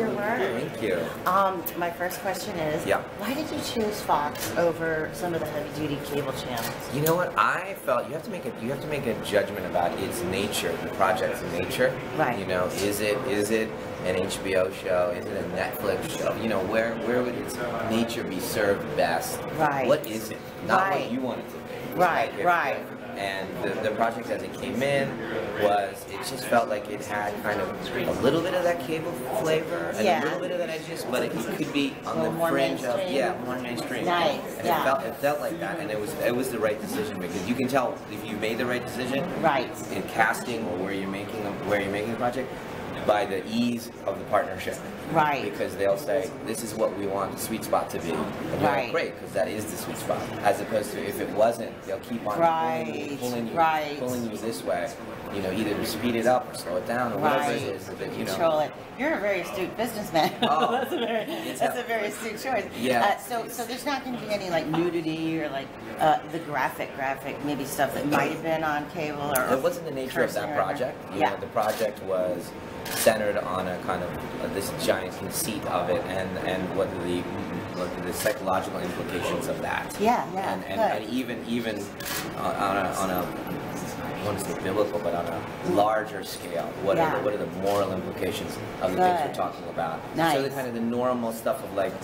your work. Thank you. Um, my first question is, Yeah. why did you choose Fox over some of the heavy-duty cable channels? You know what? I felt you have to make a you have to make a judgment about its nature, the project's nature. Right. You know, is it is it an HBO show? Is it a Netflix show? You know, where where would its nature be served best? Right. What is it? Not Right. what you want it to be. Right, Like, if- right. And the, the project as it came in was it just felt like it had kind of a little bit of that cable flavor and Yeah. a little bit of that edges, but it could be on the fringe of mainstream. yeah, more mainstream. Nice, And yeah. it felt it felt like that, and it was it was the right decision because you can tell if you made the right decision Right. in casting or where you're making where you're making the project by the ease of the partnership. Right. Because they'll say this is what we want the sweet spot to be. And you're like, Right. Great, because that is the sweet spot. As opposed to if it wasn't, they'll keep on pulling you, Right, pulling you, right. pulling you this way. You know, either to speed it up or slow it down or whatever Right. it is. That, you know. Control it. You're a very astute businessman. Oh. that's a very, that's a- a very astute choice. Yeah. Uh, so, so there's not going to be any like nudity or like uh, the graphic, graphic maybe stuff that might have been on cable or. It wasn't the nature of that project. You Yeah. know, the project was centered on a kind of uh, this giant conceit of it and, and what the what the psychological implications of that. Yeah, yeah, And, and, and even even on on a, on a I want to say biblical, but on a larger scale, what are the, what are the moral implications of the things we're talking about? Nice. So the kind of the normal stuff of like,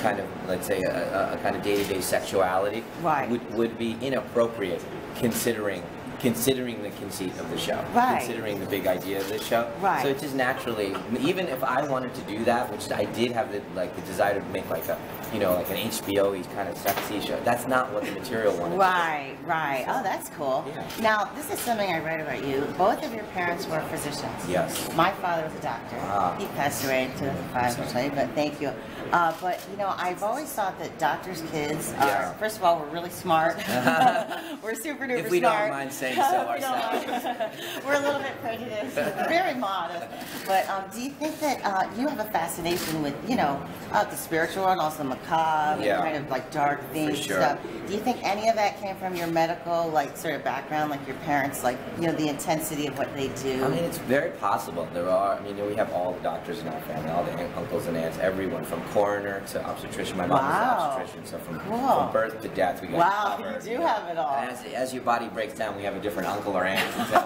kind of let's say a, a, a kind of day-to-day sexuality Right. would, would be inappropriate considering considering the conceit of the show, Right. considering the big idea of the show. Right. So it just naturally, even if I wanted to do that, which I did have the like the desire to make like a, you know, like an HBO kind of sexy show. That's not what the material wanted. to Right, right. Oh, that's cool. Yeah. Now, this is something I read about you. Both of your parents were physicians. Yes. My father was a doctor. Ah. He passed away in 2005, actually, but thank you. Uh, but, you know, I've always thought that doctors' kids are, Yeah. first of all, we're really smart. we're super duper If we smart. don't mind saying so ourselves. We're a little bit prejudiced, very modest. But um, do you think that uh, you have a fascination with, you know, uh, the spiritual and also macabre, and Yeah. kind of like dark themes sure. stuff? Do you think any of that came from your medical, like, sort of background, like your parents, like, you know, the intensity of what they do? I mean, it's very possible. There are, I mean, we have all the doctors in our family, all the aunt- uncles and aunts, everyone from coroner to obstetrician. My mom was Wow. an obstetrician, so from, Cool. from birth to death, we got Wow, covered, you do have it all. And as, as your body breaks down, we have a different uncle or aunt to tell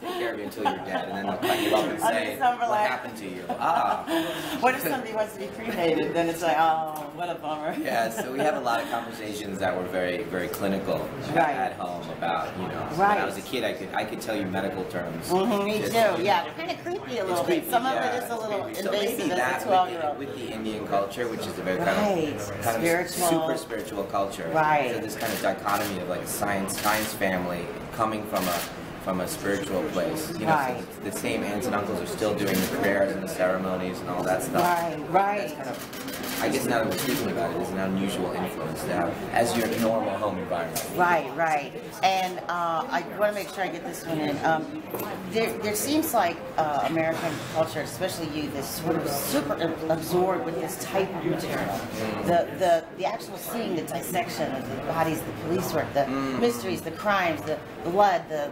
you, take care of you until you're dead, and then they'll cut you up and say, what happened to you? Ah. What if somebody wants to be cremated? Then it's like, oh, what a bummer. Yeah, so we have a lot of conversations that were very, very clinical at- Right. at home about, you know, when I was a kid, I could, I could tell you medical terms. Mhm, me Just, too. Yeah, kind of creepy a little It's bit. creepy, Some of it is a little So maybe invasive that as a with 12 the- year old. With the Indian culture, which is a very kind of, kind Spiritual. of super spiritual culture. Right. So this kind of dichotomy of like a science science family coming from a from a spiritual place. You know, Right. so the, the same aunts and uncles are still doing the prayers and the ceremonies and all that stuff. Right, right. Kind of, I guess now that we're speaking about it, it's an unusual influence to have as your normal home environment. Right, right. And uh, I want to make sure I get this one in. Um, there, there seems like uh, American culture, especially you, this sort of super absorbed with this type of material. The, the, the actual seeing, the dissection of the bodies, the police work, the mysteries, the crimes, the blood, the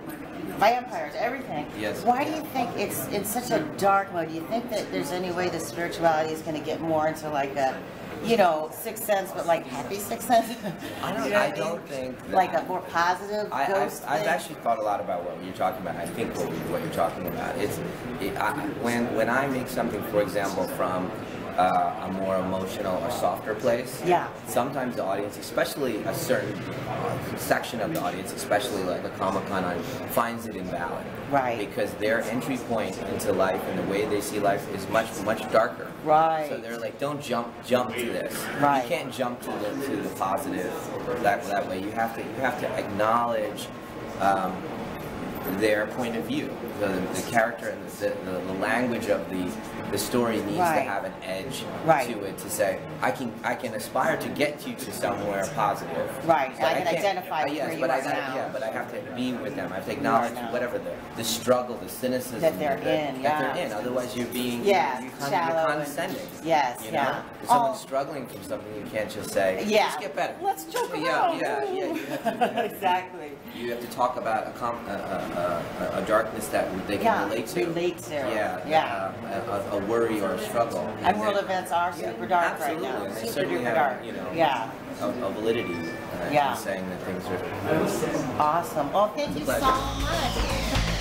vampires, everything. Yes. Why do you think it's in such a dark mode? Do you think that there's any way the spirituality is going to get more into like a, you know, sixth sense, but like happy sixth sense? I don't- You know what I don't think like a more positive I, ghost I've, I've actually thought a lot about what you're talking about. I think what, what you're talking about. It's it, I, when when I make something, for example, from uh, a more emotional or softer place. Yeah. Sometimes the audience, especially a certain uh, section of the audience, especially like a Comic Con audience, finds it invalid. Right. Because their entry point into life and the way they see life is much much darker. Right. So they're like, don't jump jump to this. Right. You can't jump to the to the positive that that way. You have to you have to acknowledge um, their point of view. The, the character and the, the, the language of the the story needs Right. to have an edge Right. to it to say I can I can aspire to get you to somewhere positive. Right, but I can can't- identify uh, with yes, but I gotta, now. Yeah, but I have to be with them. I have to acknowledge now. whatever the the struggle, the cynicism That they're that, in, that yeah. they're in. Otherwise, you're being Yeah, you're, you're and- condescending. Yes, you know? yeah. If someone's Oh. struggling from something, you can't just say, Yeah. "Just get better." Let's joke yeah, around. Yeah, yeah, You have to, exactly. you have to talk about a, com- a, a, a, a darkness that they can Yeah, relate to. relate to. Yeah. Yeah. uh, a, a worry or a struggle. And world then- events are Yeah, super dark right now. And they Super duper have, dark. You know, Yeah. a, a validity uh, Yeah. saying that things are. Awesome. Well, thank you so much.